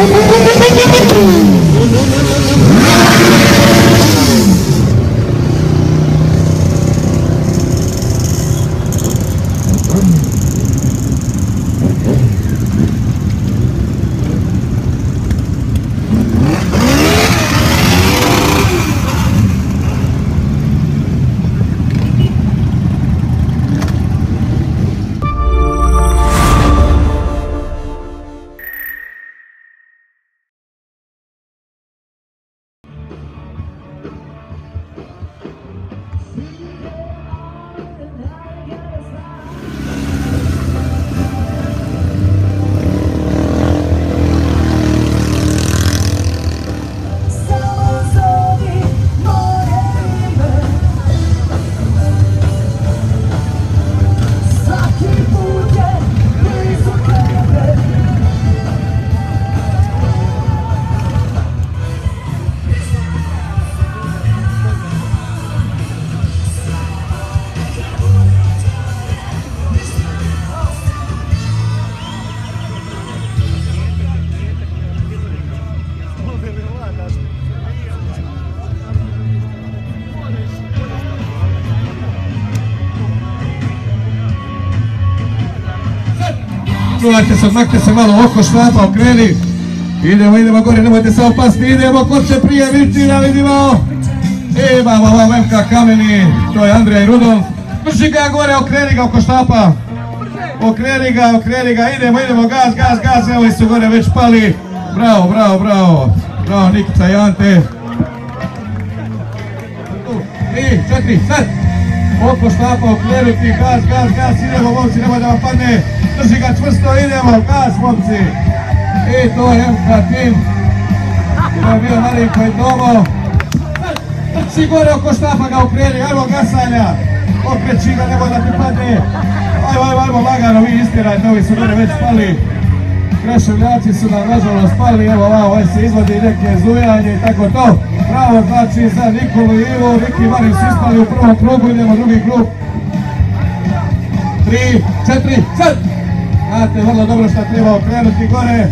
Samo Čuvajte se, makte se malo oko štapa, okreni. Idemo, idemo gore, nemojte se opasti, idemo, ko će prije biti, da vidimo. Imamo ovo Lemka Kameni, to je Andrija i Rudolf. Drži ga gore, okreni ga oko štapa. Okreni ga, okreni ga, idemo, idemo, gaz, gaz, gaz, evo su gore već pali. Bravo, bravo, bravo. Bravo, Nikica i Ante. Tri, četiri, sad. Oko štapa okrenuti, gaz, gaz, gaz, idemo momci, nemoj da vam padne. Drži ga čvrsto, idemo, gaz momci. I to je MK tim. To je bio Marinko i Tomo. Trči gore oko štapa ga okreni, ajmo gasanja. Okreći ga, nemoj da ti padne. Ajmo, ajmo, ajmo, lagano, vi istirajte, ovi su gore već pali. Kreševljaci su nam nažalost pali, evo ovaj se izvodi neke zujanje i tako to. Bravo znači za Nikolu i Ivo, Riki Marin su ispali u prvom krugu, idemo drugi krug. Tri, četiri, sad! Znate vrlo dobro šta treba okrenuti gore.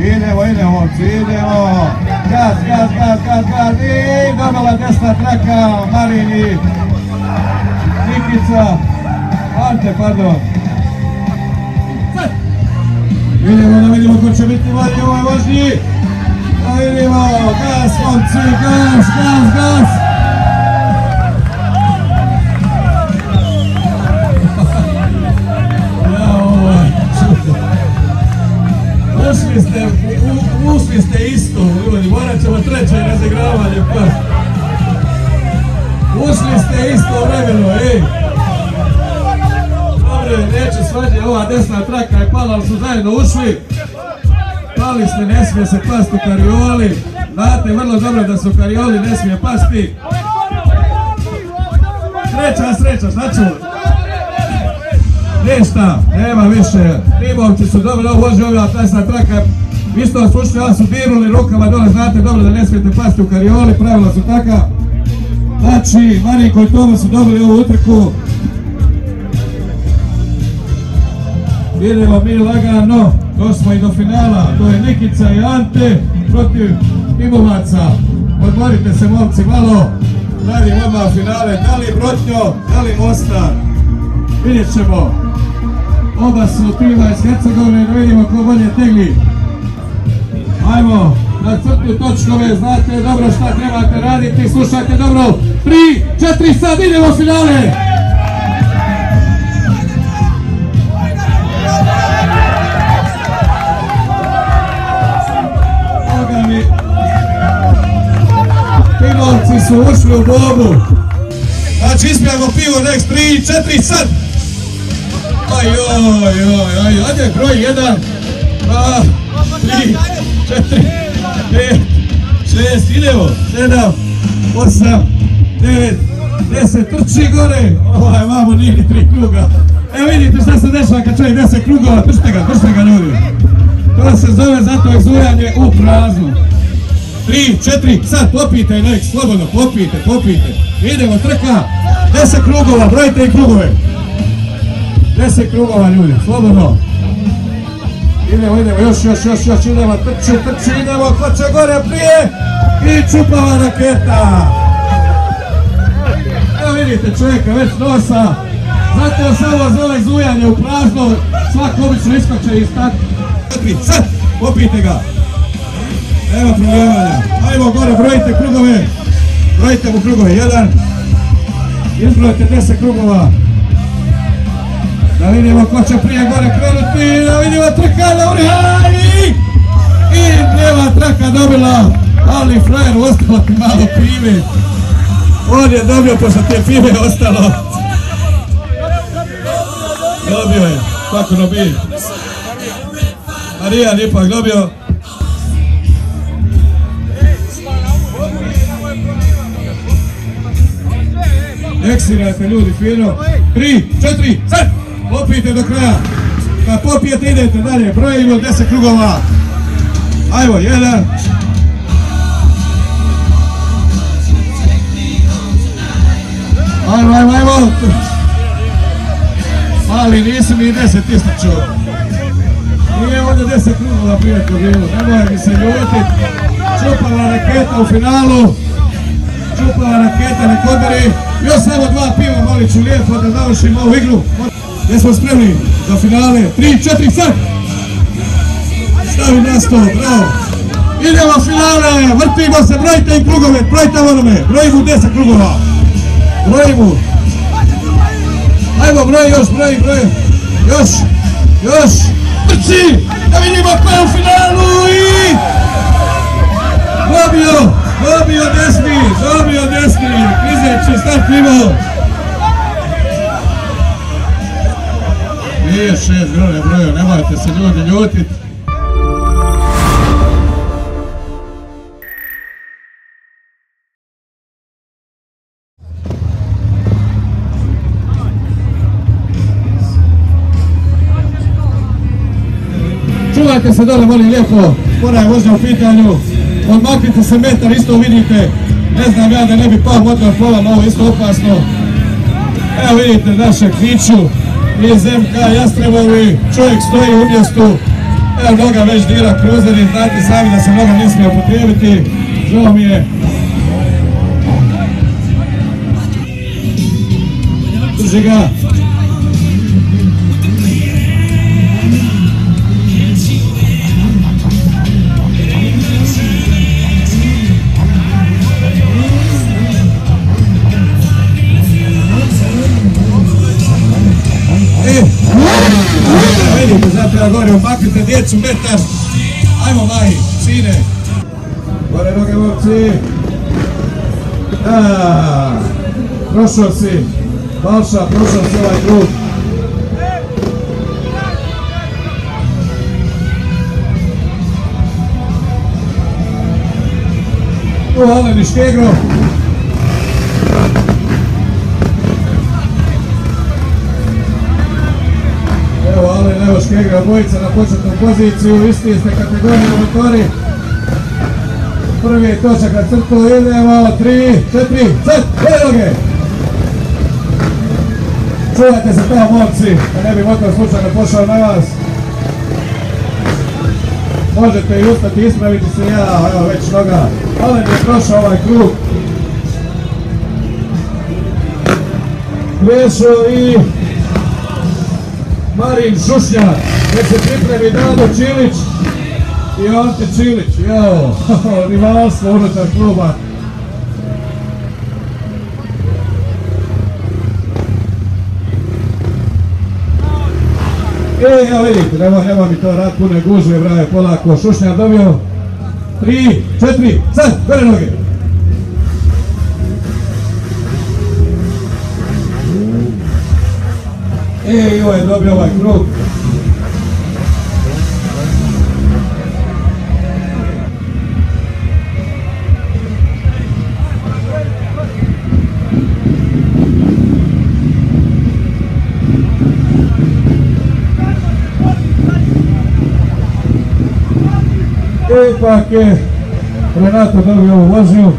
Idemo, idemo, idemo. Gaz, gaz, gaz, gaz, gaz. I dobila desna traka, Marin i Nikica. Ante, pardon. Idemo da vidimo ko će biti bolji u ovoj vožnji. Da vidimo, gas, momci, gas, gas, gas. Ušli ste, u- ušli ste isto, ljudi, morat ćemo treće razigravanje pa. Ušli ste isto vremeno, ej. Dobro, neće svađe, ova desna traka je pala, ali su zajedno ušli. Pali ste, ne smije se pasti u karioli. Znate vrlo dobro da su karioli ne smije pasti. Sreća, sreća, ću? Ništa, nema više. Timovci su dobro vože ova desna traka. Isto su ušli, ali su dirnuli rukama dole, znate dobro da ne smijete pasti u karioli, pravila su taka. Znači, Marinko i Tomo su dobili ovu utrku. Idemo mi lagano, došli smo i do finala, to je Nikica i Ante protiv Timovaca. Odmorite se momci malo, radimo odmah finale, da li Brotnjo, da li Mostar. Vidjet ćemo. Oba su tima iz Hercegovine, da vidimo ko bolje tegli. Ajmo, na crtu točkove, znate dobro šta trebate raditi, slušajte dobro. Tri, četiri, sad idemo finale! Su ušli u bobu. Znači ispijamo pivo, next 3, 4, sad! Aj, joj, joj, aj, ajde, broj 1, 2, 3, 4, 5, 6, idemo, 7, 8, 9, 10, trči gore, ovaj, vamo nije ni tri kruga. Evo vidite šta se dešava kad čovjek 10 krugova, držite ga, držite ga ljudi. To se zove zato izujanje u praznu. Tri, četiri, sad popijte nek, slobodno, popijte, popijte. Idemo, trka, deset krugova, brojite i krugove. Deset krugova ljudi, slobodno. Idemo, idemo, još, još, još, još, idemo, trči, trči, idemo, ko će gore prije i čupava raketa. Evo vidite čovjeka već nosa, zato se ovo zove zujanje u prazno, svak obično iskoče tak. Četiri, sad, popijte ga. Nema prolijevanja. Ajmo gore, brojite krugove. Brojite mu krugove, jedan. Izbrojite deset krugova. Da vidimo ko će prije gore krenuti, da vidimo trka Laurijani! I lijeva traka dobila, ali frajer ostalo ti malo pive. On je dobio posle te pive ostalo. Dobio je, tako da bi. Marijan ipak dobio. Eksirajte ljudi fino. Tri, četiri, sad! Popijte do kraja. Kad popijete idete dalje. Brojimo deset krugova. Ajmo, jedan. Ajmo, ajmo, ajmo. Mali, nisi mi deset istračao. Nije ovdje deset krugova prijatelj bilo. Nemoj mi se ljutit. Čupava raketa u finalu. Čupava raketa, nek odberi. Još samo dva piva, molit ću lijepo da završimo ovu igru. Jesmo spremni za finale? Tri, četiri, sad! Stavi na sto, bravo! Idemo finale, vrtimo se, brojite im krugove, brojite onome, broj mu deset krugova. Broj mu. Ajmo, broj još, broj, broj. Još, još. Trči! Da vidimo ko je u finalu i... Dobio, dobio desni, dobio desni. Krizeći, start imao. Nije šest grone broja, nemojte se ljudi ljutit. Čuvajte se dole, molim lijepo, spora je vožnja u pitanju. Odmaknite se metar, isto vidite. Ne znam ja da ne bi pao motor po vama, ovo isto opasno. Evo vidite naše kriču iz MK Jastrebovi, čovjek stoji u mjestu, evo noga već dira kruzer i znate sami da se noga ne smije upotrijebiti, žao mi je. Drži ga. Maknite djecu metar. Ajmo Mahi, sine. Gore noge momci. Prošao si. Balša, prošao si ovaj krug. Tu Alen i Evo Škegro, obojica na početnu poziciju, isti ste kategorije motori. Prvi je točak na crtu, idemo, tri, četiri, gore noge! Čuvajte se tamo momci, da ne bi motor slučajno pošao na vas. Možete i ustati, ispraviti se ja, evo već noga. Alen je prošao ovaj krug. Krešo i Marin Šušnjak. Nek se pripremi Dado Čilić i Ante Čilić. Evo, rivalstvo unutar kluba. E, evo vidite, nema, nema mi to rad pune gužve, brave, polako. Šušnjak dobio. Tri, četiri, sad, gore noge. E, ovo je dobio ovaj krug. Ipak je Renato dobio ovu vožnju.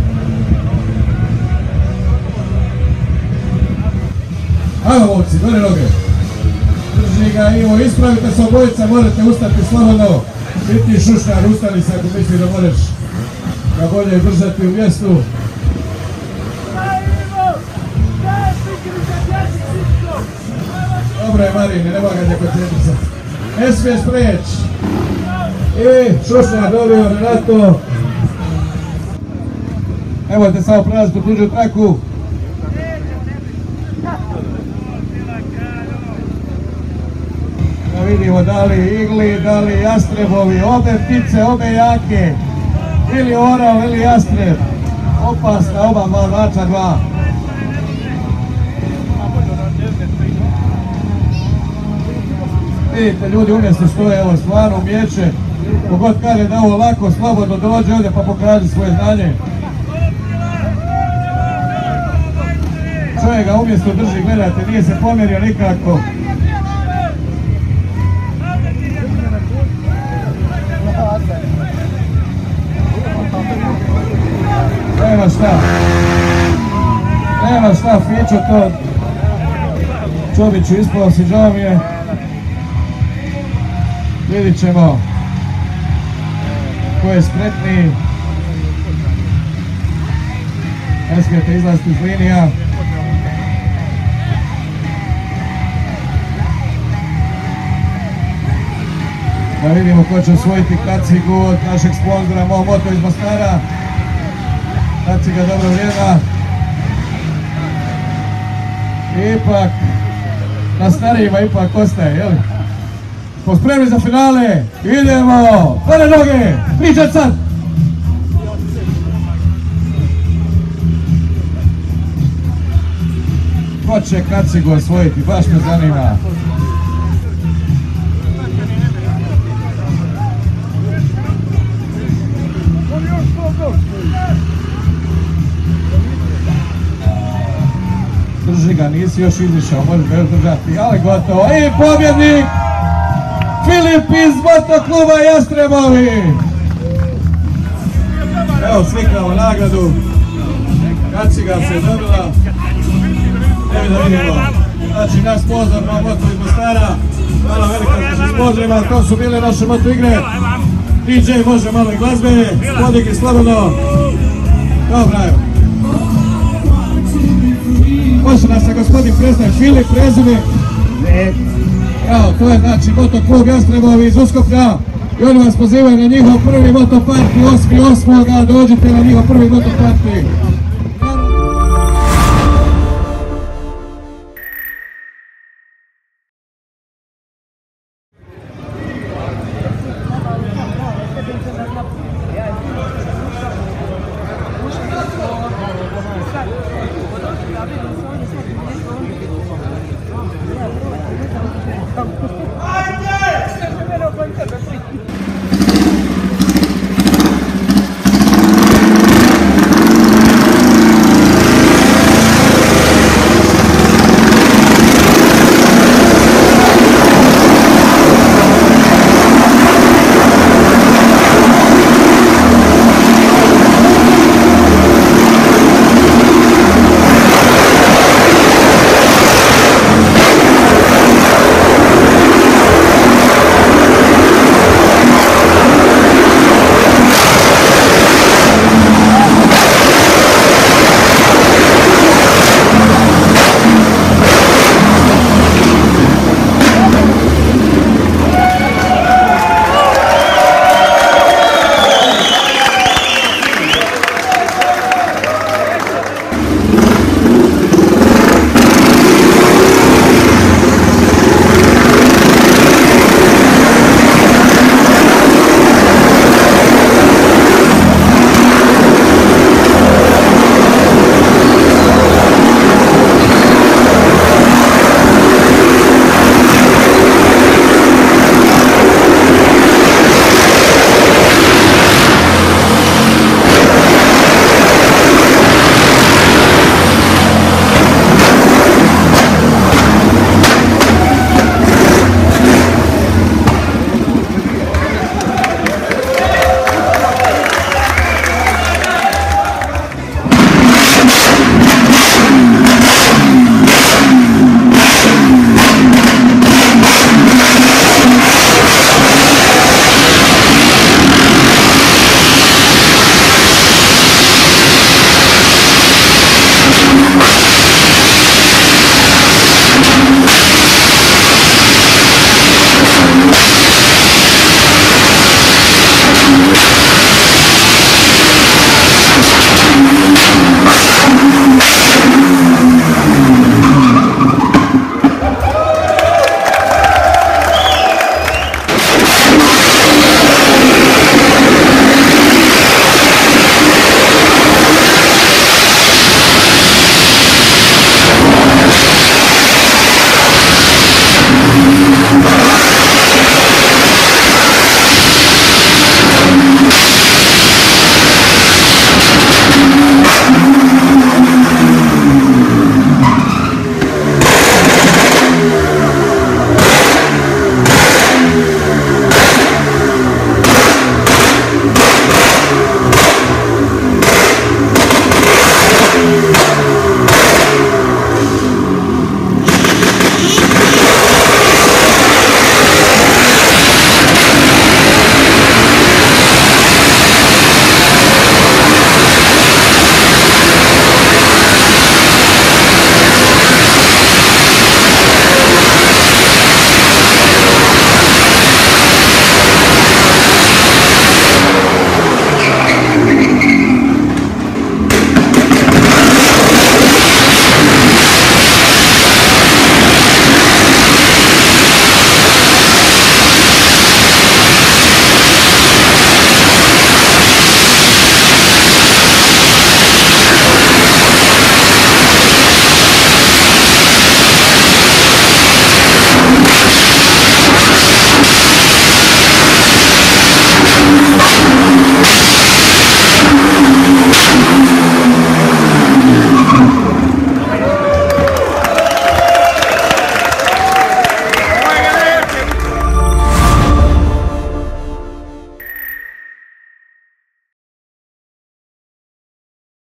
Drži ga Ivo, ispravite se obojica, morate ustati slobodno. Biti šušnar, ustani se ako misli da možeš ga bolje držati u mjestu. Dobro je Marine, nema ga neko centrica. Ne smiješ preći. I šušnar dobio Renato. Nemojte samo prelaziti u tuđu traku. Vidimo da li igli, da li jastrebovi, obe ptice, obe jake. Ili orao, ili jastreb. Opasna oba malvača dva. Vidite, ljudi umjesto stoje, evo, stvarno umijeće. Kogod kaže da ovo lako, slobodno dođe ovdje pa pokaže svoje znanje. Čovjek ga umjesto drži, gledajte, nije se pomjerio nikako. Nema šta. Nema šta, Fićo to. Čobiću ispao si, žao mi je. Vidit ćemo ko je spretniji. Ne smijete izlaziti iz linija. Da vidimo ko će osvojiti kacigu od našeg sponzora Mo Moto iz Mostara. Kaciga dobro vrijema. Ipak, na starijima ipak ostaje, jel? Smo spremni za finale, idemo! Gore noge, pričat sad! Ko će kacigu osvojiti, baš me zanima. Nisi još izišao, možeš još držati, ali gotovo. I pobjednik! Filip iz motokluba Jastrebovi! Evo slikamo nagradu. Kaciga se dobila. Evo da vidimo. Znači naš pozor na moto iz Mostara. Hvala velika našim sponzorima, to su bile naše moto igre. DJ može malo i glazbe, podigli slobodno. Dobro, evo. Može nas se gospodin preznaje Filip prezime. Evo, to je znači motoklub Jastrebovi iz Uskoplja. I oni vas pozivaju na njihov prvi motoparti 8.8. Dođite na njihov prvi motoparti.